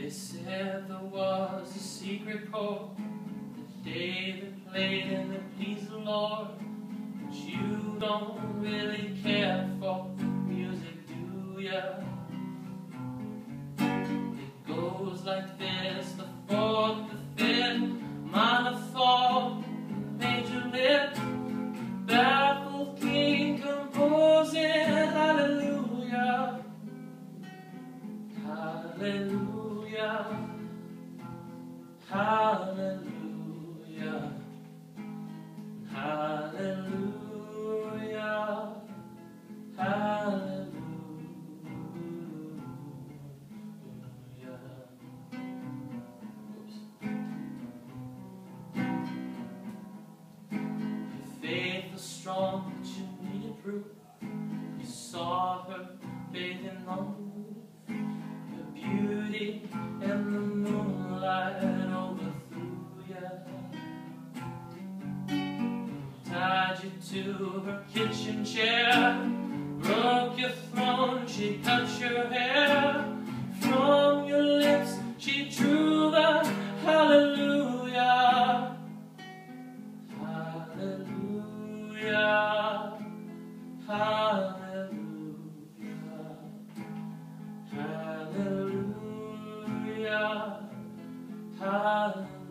They said there was a secret chord that David played and that pleased the Lord. But you don't really care for music, do ya? It goes like this, the fourth, the fifth, minor fall, major lift, baffled king composing hallelujah, hallelujah, hallelujah, hallelujah, hallelujah. Your faith was strong, but you needed proof. you to her kitchen chair, broke your throne, she cut your hair. From your lips, she drew the hallelujah. Hallelujah. Hallelujah. Hallelujah. Hallelujah.